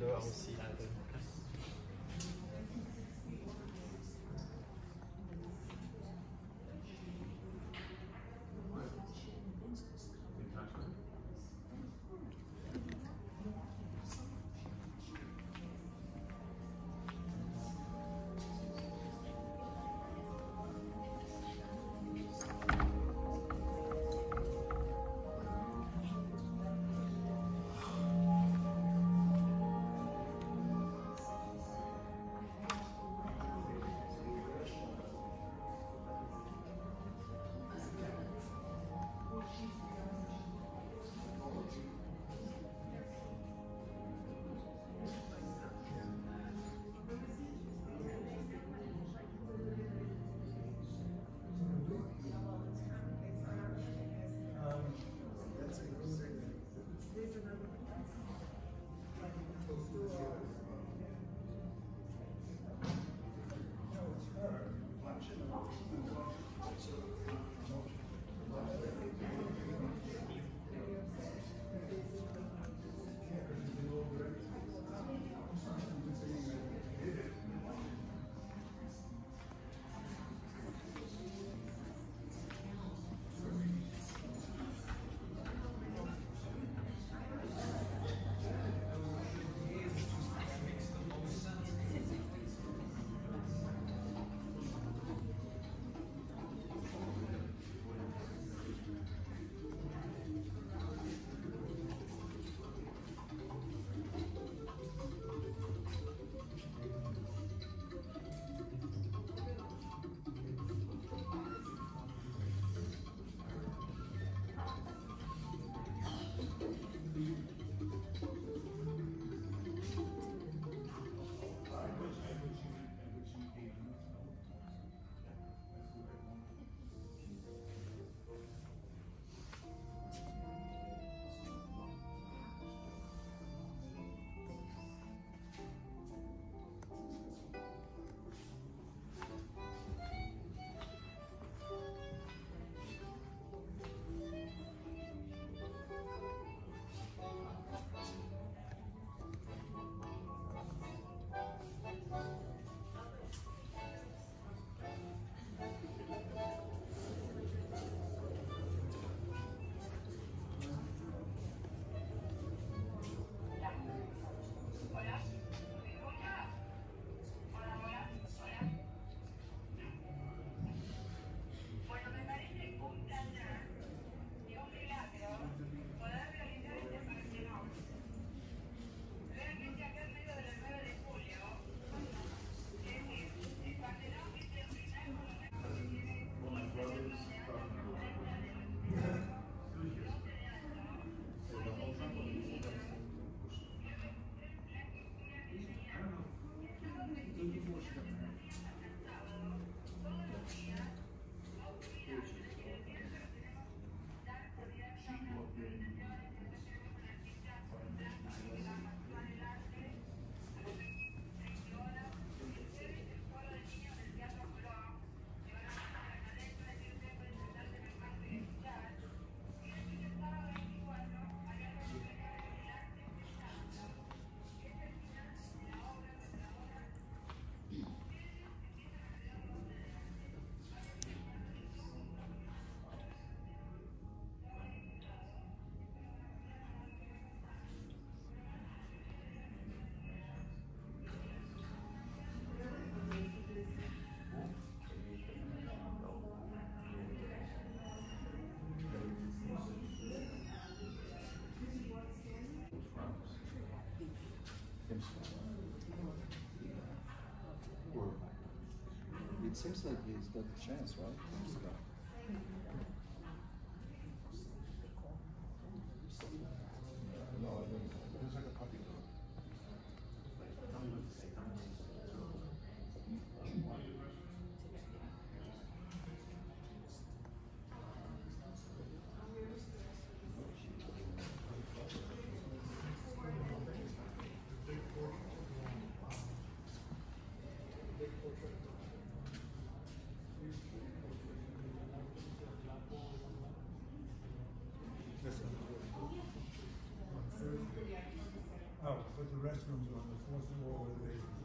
dehors aussi. Seems like he's got a chance, right? Are on the fourth floor where they